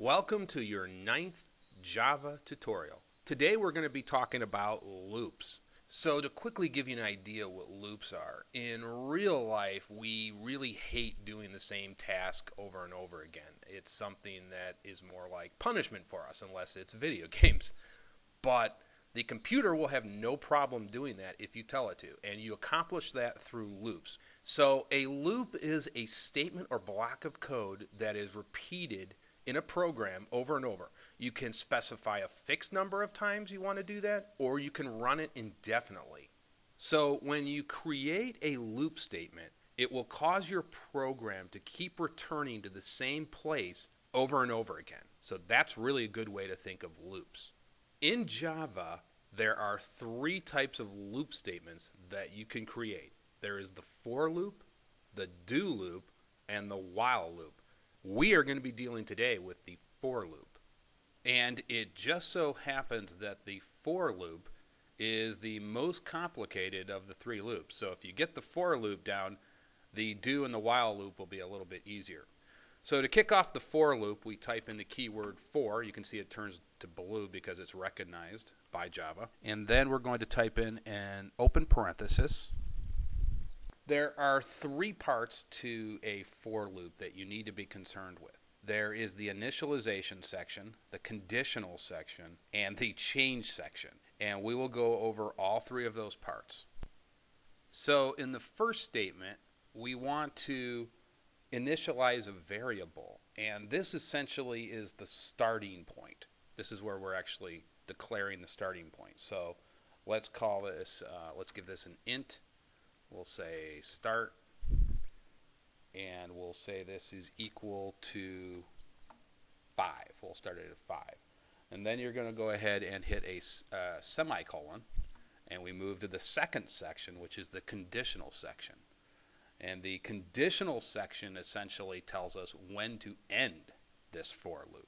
Welcome to your ninth Java tutorial. Today we're going to be talking about loops. So to quickly give you an idea what loops are, in real life we really hate doing the same task over and over again. It's something that is more like punishment for us unless it's video games. But the computer will have no problem doing that if you tell it to, and you accomplish that through loops. So a loop is a statement or block of code that is repeated in a program over and over. You can specify a fixed number of times you want to do that, or you can run it indefinitely. So when you create a loop statement, it will cause your program to keep returning to the same place over and over again. So that's really a good way to think of loops. In Java, there are three types of loop statements that you can create. There is the for loop, the do loop, and the while loop. We are going to be dealing today with the for loop. And it just so happens that the for loop is the most complicated of the three loops. So if you get the for loop down, the do and the while loop will be a little bit easier. So to kick off the for loop, we type in the keyword for. You can see it turns to blue because it's recognized by Java. And then we're going to type in an open parenthesis there are three parts to a for loop that you need to be concerned with. There is the initialization section, the conditional section, and the change section. And we will go over all three of those parts. So in the first statement, we want to initialize a variable. And this essentially is the starting point. This is where we're actually declaring the starting point. So let's call this, uh, let's give this an int we'll say start and we'll say this is equal to 5. We'll start it at 5. And then you're going to go ahead and hit a uh, semicolon and we move to the second section which is the conditional section. And the conditional section essentially tells us when to end this for loop.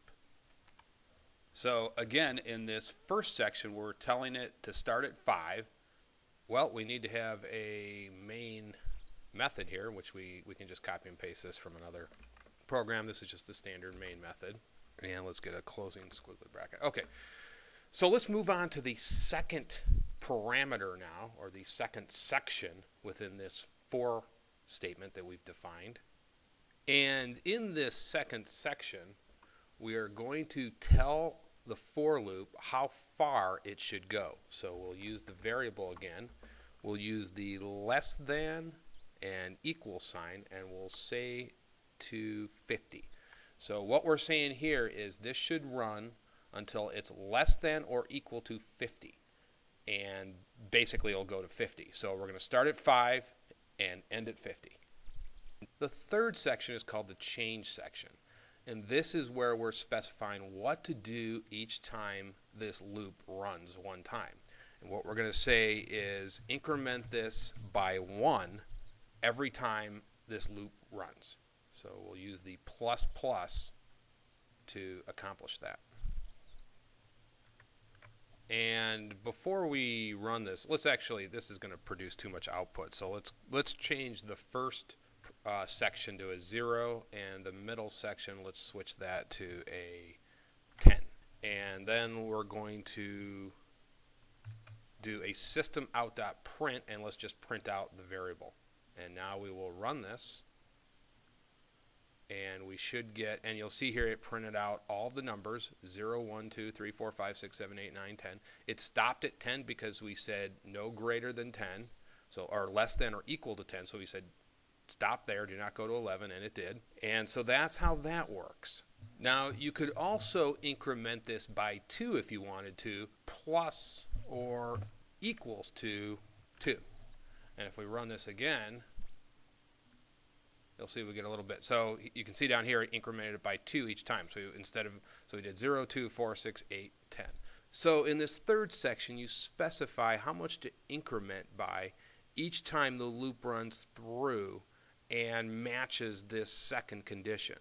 So again, in this first section, we're telling it to start at 5 well, we need to have a main method here, which we, we can just copy and paste this from another program. This is just the standard main method. And let's get a closing squiggly bracket. Okay, so let's move on to the second parameter now, or the second section within this for statement that we've defined. And in this second section, we are going to tell the for loop how far it should go. So we'll use the variable again. We'll use the less than and equal sign and we'll say to 50. So what we're saying here is this should run until it's less than or equal to 50. And basically it'll go to 50. So we're going to start at 5 and end at 50. The third section is called the change section. And this is where we're specifying what to do each time this loop runs one time. And what we're going to say is increment this by 1 every time this loop runs. So we'll use the plus plus to accomplish that. And before we run this, let's actually, this is going to produce too much output. So let's, let's change the first uh, section to a 0 and the middle section let's switch that to a 10 and then we're going to do a system out dot print and let's just print out the variable and now we will run this and we should get and you'll see here it printed out all the numbers 0 1 2 3 4 5 6 7 8 9 10 it stopped at 10 because we said no greater than 10 so or less than or equal to 10 so we said stop there, do not go to 11, and it did. And so that's how that works. Now, you could also increment this by 2 if you wanted to, plus or equals to 2. And if we run this again, you'll see we get a little bit. So you can see down here it incremented it by 2 each time. So instead of, so we did 0, 2, 4, 6, 8, 10. So in this third section, you specify how much to increment by each time the loop runs through and matches this second condition.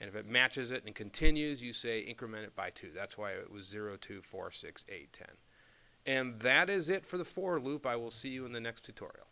And if it matches it and continues, you say increment it by 2. That's why it was 0, 2, 4, 6, 8, 10. And that is it for the for loop. I will see you in the next tutorial.